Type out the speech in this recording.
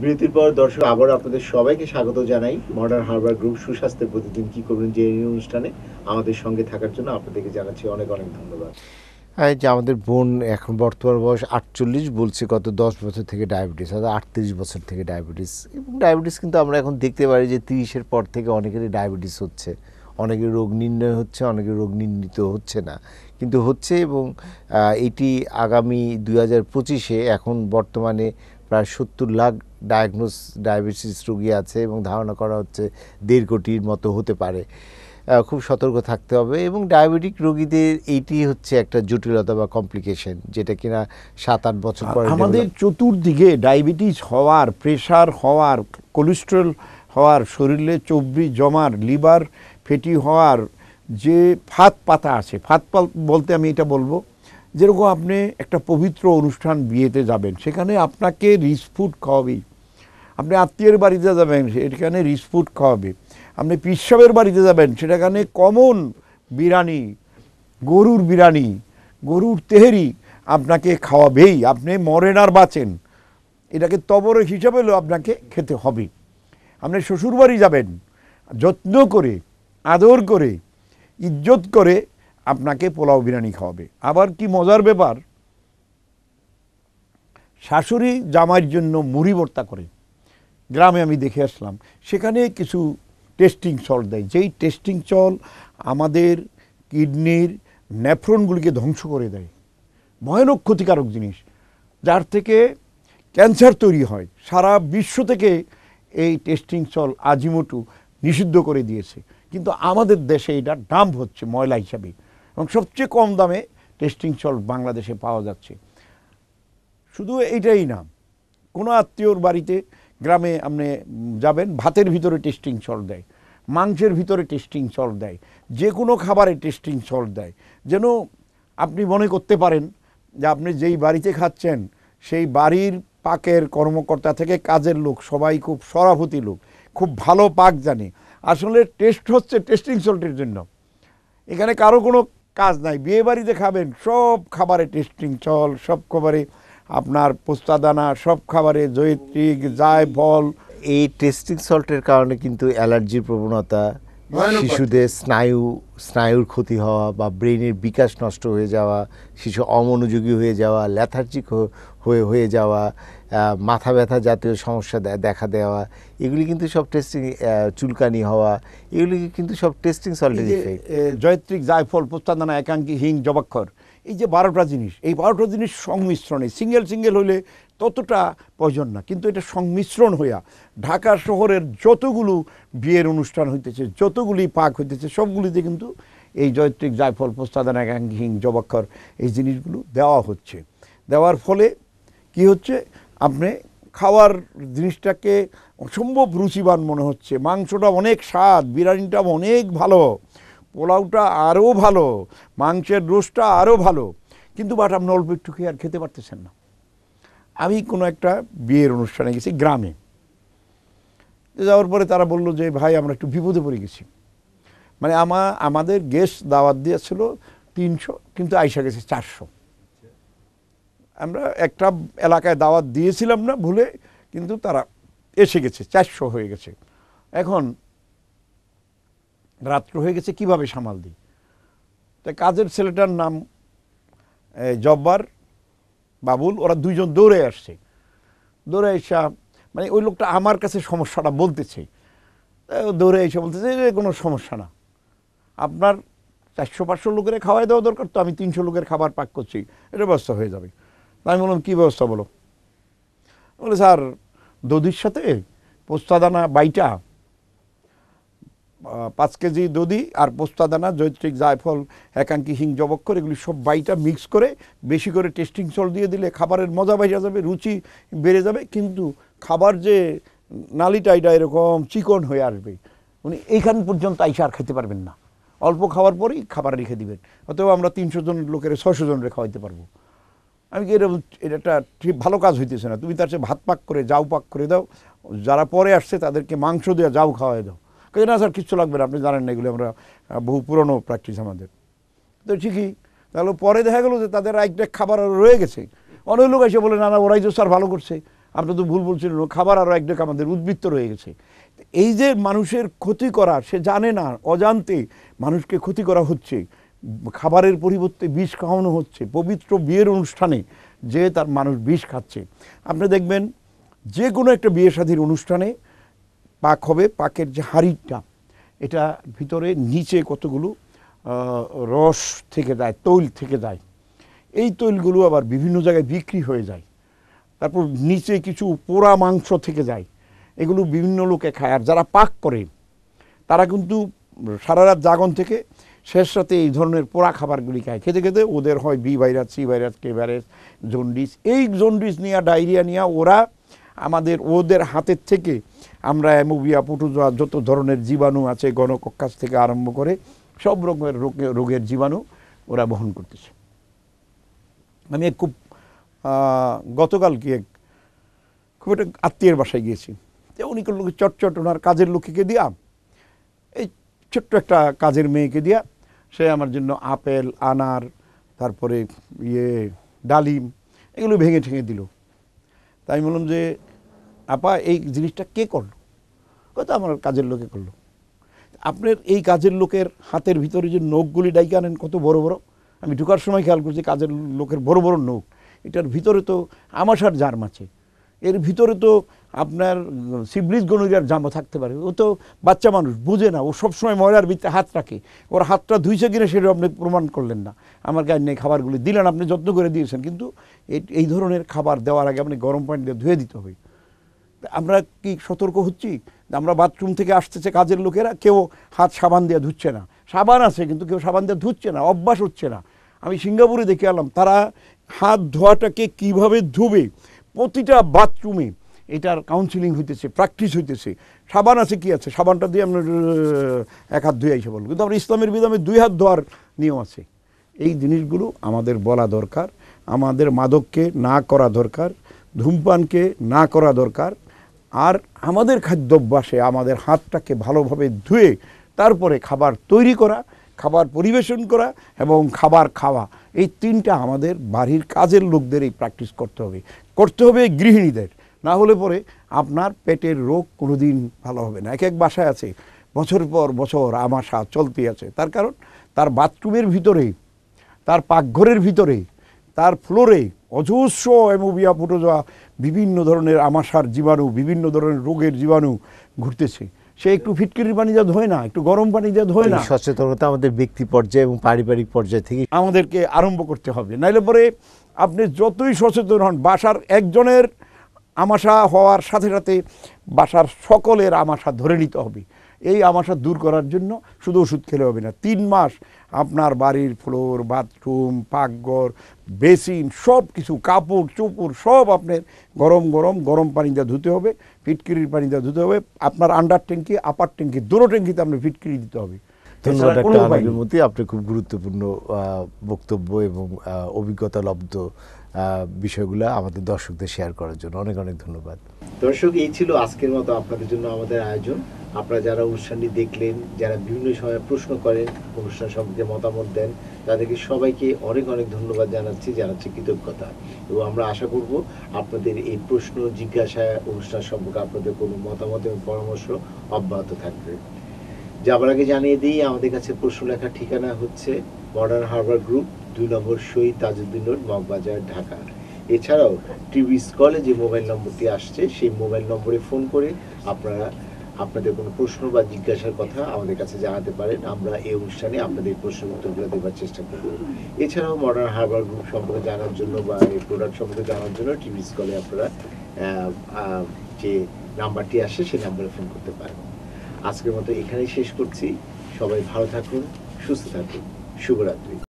বিরতির পর দর্শক, আবার আপনাদের সবাইকে স্বাগত জানাই। মডার্ন হারবার গ্রুপ সুস্বাস্থ্যের প্রতিদিন কি করবেন যে অনুষ্ঠানে আমাদের সঙ্গে থাকার জন্য আপনাদেরকে জানাচ্ছি অনেক অনেক ধন্যবাদ। এই যে আমাদের বোন এখন বর্তমান বয়স আটচল্লিশ, বলছে গত দশ বছর থেকে ডায়াবেটিস, অর্থাৎ আটত্রিশ বছর থেকে ডায়াবেটিস। এবং ডায়াবেটিস কিন্তু আমরা এখন দেখতে পারি যে তিরিশের পর থেকে অনেকেরই ডায়াবেটিস হচ্ছে। অনেকে রোগ নির্ণয় হচ্ছে, অনেকে রোগ নির্ণীত হচ্ছে না। কিন্তু হচ্ছে এবং এটি আগামী দুই হাজার পঁচিশে এখন বর্তমানে প্রায় সত্তর লাখ ডায়াগনোস ডায়াবেটিস রোগী আছে এবং ধারণা করা হচ্ছে দেড় কোটির মতো হতে পারে। খুব সতর্ক থাকতে হবে এবং ডায়াবেটিক রোগীদের এইটি হচ্ছে একটা জটিলতা বা কমপ্লিকেশন যেটা কিনা সাত আট বছর পরে আমাদের চতুর্দিকে ডায়াবেটিস হওয়ার প্রেশার হওয়ার কোলেস্ট্রল হওয়ার শরীরে চর্বি জমার লিভার ফেটি হওয়ার যে ফাত পাতা আছে ফাত বলতে আমি এটা বলব যেরকম আপনি একটা পবিত্র অনুষ্ঠান বিয়েতে যাবেন সেখানে আপনাকে রিচ ফুড খাওয়াবেই। আপনি আত্মীয়ের বাড়িতে যাবেন, সেখানে রিচ ফুড খাওয়াবে। আপনি পিসাবের বাড়িতে যাবেন সেটাখানে কমন বিরিয়ানি, গরুর বিরিয়ানি, গরুর তেহেরি আপনাকে খাওয়াবেই। আপনি মরেন আর বাঁচেন। এটাকে তবর হিসাবে হলেও আপনাকে খেতে হবে। আপনি শ্বশুরবাড়ি যাবেন, যত্ন করে, আদর করে, ইজ্জত করে আপনাকে পোলাও বিরিয়ানি খাওয়াবে। আবার কি মজার ব্যাপার? শাশুড়ি জামাইয়ের জন্য মুড়ি ভর্তা করে। গ্রামে আমি দেখে আসলাম, সেখানে কিছু টেস্টিং সল্ট দেয়। যেই টেস্টিং চল আমাদের কিডনির নেফ্রনগুলিকে ধ্বংস করে দেয়। ভয়ানক ক্ষতিকারক জিনিস, যার থেকে ক্যান্সার তৈরি হয়। সারা বিশ্ব থেকে এই টেস্টিং চল আজিমোটু নিষিদ্ধ করে দিয়েছে। কিন্তু আমাদের দেশে এটা ডাম্প হচ্ছে ময়লা হিসাবে এবং সবচেয়ে কম দামে টেস্টিং চল বাংলাদেশে পাওয়া যাচ্ছে। শুধু এইটাই না, কোনো আত্মীয়র বাড়িতে গ্রামে আপনি যাবেন, ভাতের ভিতরে টেস্টিং সল্ট দেয়, মাংসের ভিতরে টেস্টিং সল্ট দেয় যে কোনো খাবারে টেস্টিং সল্ট দেয়। যেন আপনি মনে করতে পারেন যে আপনি যেই বাড়িতে খাচ্ছেন, সেই বাড়ির পাকের কর্মকর্তা থেকে কাজের লোক, সবাই খুব সরাভূতি লোক, খুব ভালো পাক জানে। আসলে টেস্ট হচ্ছে টেস্টিং সল্টের জন্য। এখানে কারও কোনো কাজ নাই বিয়ে বাড়িতে খাবেন, সব খাবারে টেস্টিং চল সব খাবারে আপনার পোস্তাদানা সব খাবারে জৈত্রিক জায়ফল এই টেস্টিং সল্টের কারণে কিন্তু অ্যালার্জির প্রবণতা শিশুদের স্নায়ু স্নায়ুর ক্ষতি হওয়া বা ব্রেনের বিকাশ নষ্ট হয়ে যাওয়া শিশু অমনোযোগী হয়ে যাওয়া ল্যাথার্জিক হয়ে হয়ে যাওয়া মাথা ব্যথা জাতীয় সমস্যা দেখা দেওয়া এগুলি কিন্তু সব টেস্টিং চুলকানি হওয়া এগুলি কিন্তু সব টেস্টিং সল্টের ইফেক্ট জয়ত্রিক জায়ফল পোস্তাদানা একাঙ্কি হিং জবাক্ষর এই যে বারোটা জিনিস এই বারোটা জিনিস সংমিশ্রণে সিঙ্গেল সিঙ্গেল হলে ততটা প্রয়োজন না কিন্তু এটা সংমিশ্রণ হইয়া ঢাকা শহরের যতগুলো বিয়ের অনুষ্ঠান হইতেছে যতগুলি পাক হইতেছে সবগুলিতে কিন্তু এই জয়ত্রিক জায়ফল পোস্তাদানা একাঙ্কি হিং জবাক্ষর এই জিনিসগুলো দেওয়া হচ্ছে। দেওয়ার ফলে কি হচ্ছে? আপনি খাওয়ার জিনিসটাকে অসম্ভব রুচিবান মনে হচ্ছে। মাংসটা অনেক স্বাদ, বিরিয়ানিটা অনেক ভালো, পোলাওটা আরও ভালো, মাংসের রোস্টটা আরও ভালো। কিন্তু বাট আপনি অল্প একটু খেয়ে আর খেতে পারতেছেন না। আমি কোনো একটা বিয়ের অনুষ্ঠানে গেছি গ্রামে। যাওয়ার পরে তারা বলল যে, ভাই, আমরা একটু বিপদে পড়ে গেছি। মানে আমা, আমাদের গেস্ট দাওয়াত দিয়েছিল তিনশো, কিন্তু আইসা গেছে চারশো। আমরা একটা এলাকায় দাওয়াত দিয়েছিলাম না ভুলে, কিন্তু তারা এসে গেছে, চারশো হয়ে গেছে। এখন রাত্র হয়ে গেছে, কীভাবে সামাল দিই? তা কাজের ছেলেটার নাম জব্বার, বাবুল, ওরা দুইজন দৌড়ে আসছে। দৌড়ে এসা মানে ওই লোকটা আমার কাছে সমস্যাটা বলতেছে। দৌড়ে এসে বলতেছে যে কোনো সমস্যা না। আপনার চারশো পাঁচশো লোকের খাওয়াই দেওয়া দরকার তো, আমি তিনশো লোকের খাবার পাক করছি, এটা ব্যবস্থা হয়ে যাবে। আমি বললাম, কী ব্যবস্থা বলো? বলে স্যার, দধির সাথে পোস্তাদানা বাইটা পাঁচ কেজি দধি আর পোস্তাদানা জৈত্রিক জায়ফল, একাঙ্কি হিং জবক্ষর এগুলি সব বাইটা মিক্স করে, বেশি করে টেস্টিং সল দিয়ে দিলে খাবারের মজা বাইরা যাবে, রুচি বেড়ে যাবে, কিন্তু খাবার যে নালিটা, এটা এরকম চিকন হয়ে আসবে। উনি এইখান পর্যন্ত আইসা আর খেতে পারবেন না। অল্প খাওয়ার পরেই খাবার রেখে দিবেন। অতএব আমরা তিনশো জন লোকের ছশো জন রেখা খাওয়াইতে পারব। আমি কি এরকম এটা ঠিক ভালো কাজ হইতেছে না। তুমি তার চেয়ে ভাত পাক করে, যাও পাক করে দাও। যারা পরে আসছে তাদেরকে মাংস দেওয়া যাও খাওয়াই দাও। কাজে না স্যার, কিচ্ছু লাগবে না। আপনি জানেন না এগুলো আমরা বহু পুরনো প্র্যাকটিস আমাদের। তো ঠিকই। তাহলে পরে দেখা গেলো যে তাদের একটা খাবার রয়ে গেছে। অনেক লোক এসে বলে, না না, ওরাই তো স্যার ভালো করছে। আপনি তো ভুল বলছিলেন। ও খাবার আরও এক আমাদের উদ্বৃত্ত রয়ে গেছে। এই যে মানুষের ক্ষতি করা, সে জানে না, অজান্তে মানুষকে ক্ষতি করা হচ্ছে। খাবারের পরিবর্তে বিষ খাওয়ানো হচ্ছে, পবিত্র বিয়ের অনুষ্ঠানে যে তার মানুষ বিষ খাচ্ছে। আপনি দেখবেন যে কোনো একটা বিয়ে শাদীর অনুষ্ঠানে পাক হবে, পাকের যে হাড়িটা, এটা ভিতরে, নিচে কতগুলো রস থেকে যায় তৈল থেকে যায় এই তৈলগুলো আবার বিভিন্ন জায়গায় বিক্রি হয়ে যায়। তারপর নিচে কিছু পোড়া মাংস থেকে যায়। এগুলো বিভিন্ন লোকে খায়। আর যারা পাক করে, তারা কিন্তু সারা রাত জাগন থেকে শেষ রাতে এই ধরনের পোড়া খাবারগুলি খায়। খেতে খেতে ওদের হয় বি ভাইরাস, সি ভাইরাস, কে ভাইরাস, জন্ডিস। এই জন্ডিস নিয়ে, ডায়রিয়া নিয়ে ওরা আমাদের, ওদের হাতের থেকে আমরা অ্যামোবিয়া পুটুজোয়া যত ধরনের জীবাণু আছে, গণকক্ষাস থেকে আরম্ভ করে সব রকমের রোগে- রোগের জীবাণু ওরা বহন করতেছে। আমি খুব গতকালকে এক খুব একটা আত্মীয়ের বাসায় গিয়েছি। তো উনি করল কি চটচট ওনার কাজের লোককে দিয়া এই ছোট্ট একটা কাজের মেয়েকে দিয়া সে আমার জন্য আপেল, আনার, তারপরে ইয়ে ডালিম এগুলো ভেঙে ঠেঙে দিল। তাই আমি বললাম যে, আপা, এই জিনিসটা কে করল? হয়তো আমার কাজের লোকে করল। আপনার এই কাজের লোকের হাতের ভিতরে যে নখগুলি ডাইকে আনেন কত বড় বড়? আমি ঢুকার সময় খেয়াল করছি কাজের লোকের বড় বড় নখ। এটার ভিতরে তো আমাশার জার্ম আছে। এর ভিতরে তো আপনার সিবলিস গনুরিয়ার জামা থাকতে পারে। ও তো বাচ্চা মানুষ, বুঝে না। ও সবসময় ময়লার ভিতরে হাত রাখে। ওর হাতটা ধুইছে কিনা সেটা আপনি প্রমাণ করলেন না। আমার গায়ে নেই খাবারগুলি দিলেন, আপনি যত্ন করে দিয়েছেন। কিন্তু এই ধরনের খাবার দেওয়ার আগে আপনি গরম পানি দিয়ে ধুয়ে দিতে হবে। আমরা কি সতর্ক হচ্ছি? আমরা বাথরুম থেকে আসতেছে কাজের লোকেরা, কেউ হাত সাবান দিয়ে ধুচ্ছে না। সাবান আছে, কিন্তু কেউ সাবান দিয়ে ধুচ্ছে না, অভ্যাস হচ্ছে না। আমি সিঙ্গাপুরে দেখে এলাম, তারা হাত ধোয়াটাকে কীভাবে ধুবে? প্রতিটা বাথরুমে এটার কাউন্সিলিং হইতেছে প্র্যাকটিস হইতেছে। সাবান আছে কি আছে? সাবানটা দিয়ে আমরা এক হাত ধুয়ে এসে বলব। কিন্তু আমরা ইসলামের বিধামে দুই হাত ধোয়ার নিয়ম আছে। এই জিনিসগুলো আমাদের বলা দরকার, আমাদের মাদককে না করা দরকার, ধূমপানকে না করা দরকার, আর আমাদের খাদ্যাভ্যাসে আমাদের হাতটাকে ভালোভাবে ধুয়ে তারপরে খাবার তৈরি করা, খাবার পরিবেশন করা এবং খাবার খাওয়া। এই তিনটা আমাদের বাড়ির কাজের লোকদের এই প্র্যাকটিস করতে হবে। করতে হবে গৃহিণীদের। না হলে পরে আপনার পেটের রোগ কোনোদিন ভালো হবে না। এক এক বাসায় আছে বছর পর বছর আমাশা চলতে আছে। তার কারণ তার বাথরুমের ভিতরে তার পাকঘরের ভিতরে তার ফ্লোরে অজস্র অ্যামোবিয়া ফুটোজোয়া বিভিন্ন ধরনের আমাশার জীবাণু বিভিন্ন ধরনের রোগের জীবাণু ঘুরতেছে। সে একটু ফিটকিরির পানি যা ধোয় না একটু গরম পানি যা ধোয় না। সচেতনতা আমাদের ব্যক্তি পর্যায়ে এবং পারিবারিক পর্যায় থেকে আমাদেরকে আরম্ভ করতে হবে। নাইলে পরে আপনি যতই সচেতন হন বাসার একজনের আমাশা হওয়ার সাথে সাথে বাসার সকলের আমাশা ধরে নিতে হবে। এই আমাশা দূর করার জন্য শুধু ওষুধ খেলে হবে না তিন মাস আপনার বাড়ির ফ্লোর বাথরুম পাকঘর বেসিন সব কিছু কাপড় চোপড় সব আপনার গরম গরম গরম পানি দিয়ে ধুতে হবে ফিটকিরির পানি দিয়ে ধুতে হবে। আপনার আন্ডার ট্যাঙ্কি আপার ট্যাঙ্কি দুটো ট্যাঙ্কিতে আপনার ফিটকিরি দিতে হবে। ধন্যবাদ ডাক্তার আপনি খুব গুরুত্বপূর্ণ বক্তব্য এবং অভিজ্ঞতা লব্ধ বিষয়গুলো আমাদের দর্শকদের শেয়ার করার জন্য। অনেক অনেক ধন্যবাদ। দর্শক, এই ছিল আজকের মতো আপনাদের জন্য আমাদের আয়োজন। আপনারা যারা অনুষ্ঠানটি দেখলেন, যারা বিভিন্ন সময় প্রশ্ন করেন, অনুষ্ঠান সম্পর্কে মতামত দেন, তাদেরকে সবাইকে অনেক অনেক ধন্যবাদ জানাচ্ছি জানাচ্ছি কৃতজ্ঞতা। এবং আমরা আশা করব আপনাদের এই প্রশ্ন, জিজ্ঞাসা, অনুষ্ঠান সম্পর্কে আপনাদের কোনো মতামত এবং পরামর্শ অব্যাহত থাকবে। যাবার আগে জানিয়ে দিই, আমাদের কাছে প্রশ্ন লেখার ঠিকানা হচ্ছে মডার্ন হারবার গ্রুপ দুই নম্বর শহীদ তাজউদ্দিন রোড মগবাজার ঢাকা। এছাড়াও টিভি স্কলে যে মোবাইল নম্বরটি আসছে, সেই মোবাইল নম্বরে ফোন করে আপনারা, আপনাদের কোনো প্রশ্ন বা জিজ্ঞাসার কথা আমাদের কাছে জানাতে পারেন। আমরা এই অনুষ্ঠানে আপনাদের প্রশ্নের উত্তরগুলো দেওয়ার চেষ্টা করব। এছাড়াও মডার্ন হারবার গ্রুপ সম্পর্কে জানার জন্য বা এই প্রোডাক্ট সম্পর্কে জানার জন্য টিভি স্কলে আপনারা যে নাম্বারটি আসে সেই নাম্বারে ফোন করতে পারেন। আজকের মতো এখানেই শেষ করছি। সবাই ভালো থাকুন, সুস্থ থাকুন। শুভরাত্রি।